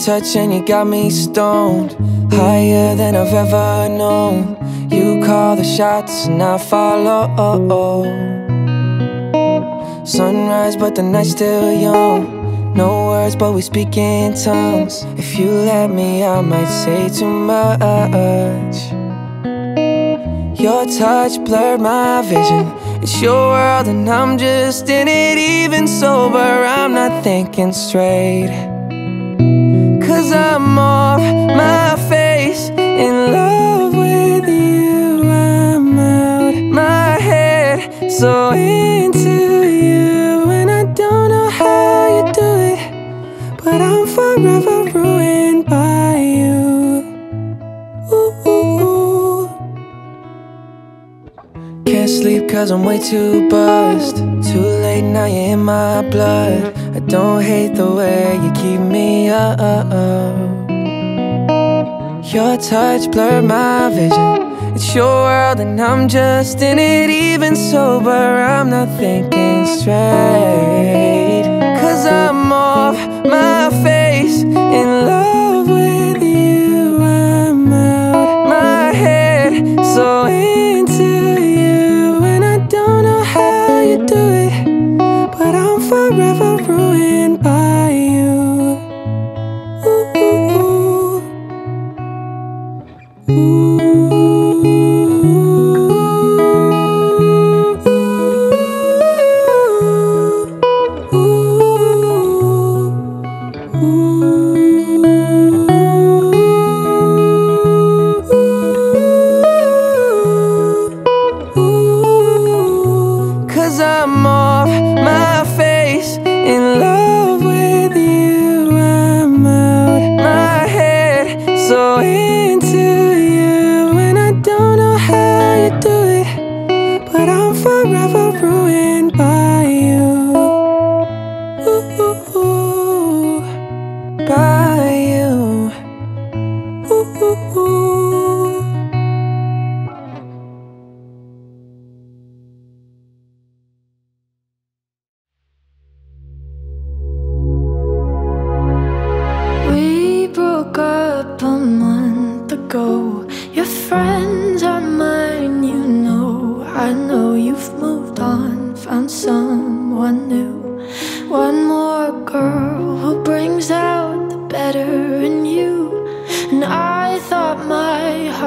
touch and you got me stoned. Higher than I've ever known. You call the shots and I follow. Sunrise, but the night's still young. No words, but we speak in tongues. If you let me, I might say too much. Your touch blurred my vision. It's your world, and I'm just in it. Even sober, I'm not thinking straight. I'm off my face in love with you. I'm out my head, so into you. And I don't know how you do it, but I'm forever ruined by you. Ooh. Can't sleep cause I'm way too buzzed. Too late now, you're in my blood. I don't hate the way you keep me up. Your touch blurred my vision. It's your world and I'm just in it. Even sober, I'm not thinking straight. Cause I'm off my face in love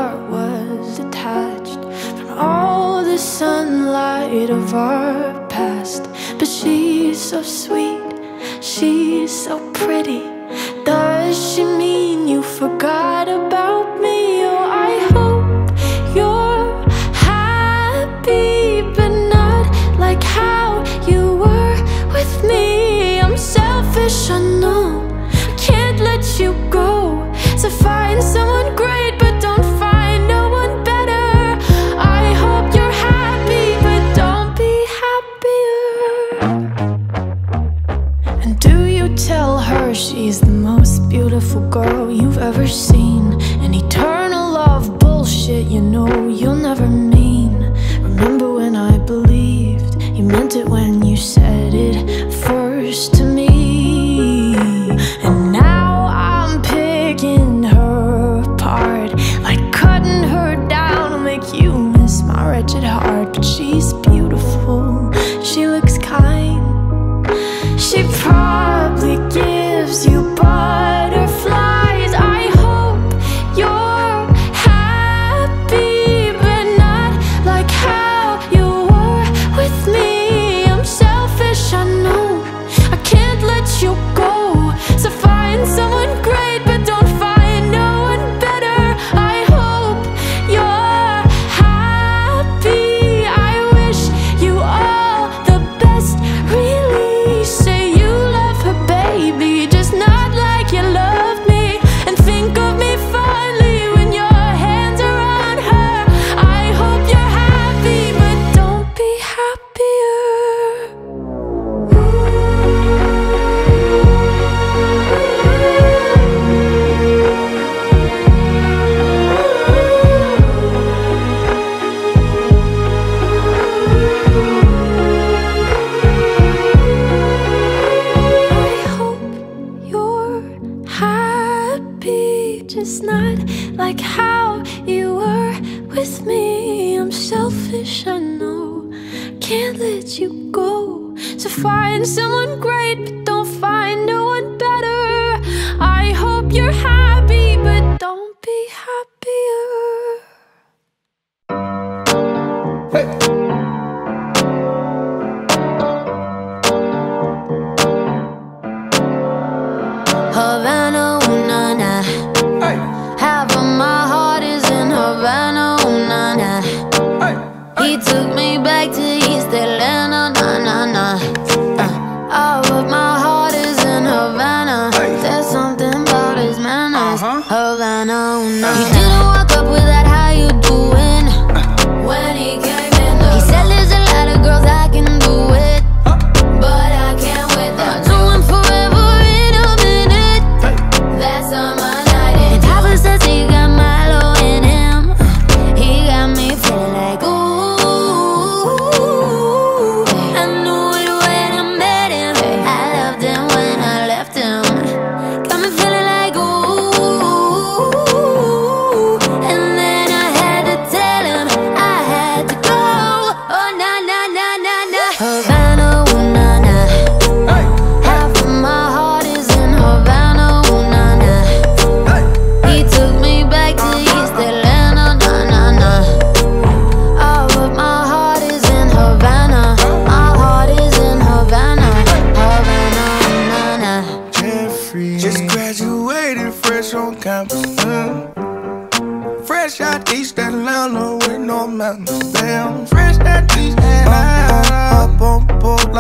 heart was detached from all the sunlight of our past. But she's so sweet, she's so pretty. Does she mean you forgot Like how you were with me I'm selfish, I know Can't let you go So find someone great But don't find a one. Havana. ooh, na, He didn't walk up with that "How you doing?" Uh-huh. when he came in. He said, "There's a lot of girls I can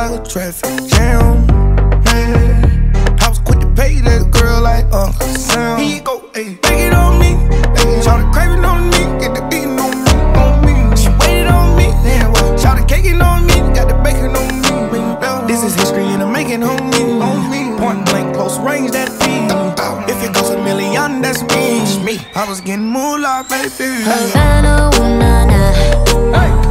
like a traffic jam. Man, I was quick to pay that girl like Uncle Sam. Here you go, ayy, take it on me. Ayy, shout craving on me, get the beating on me, on me. She waited on me, then what? Shout caking on me, got the bacon on me. This is history and I'm making on me, on me. Point blank, close range, that feed. If it goes a million, that's me. I was getting moolah, baby. Havana, ooh na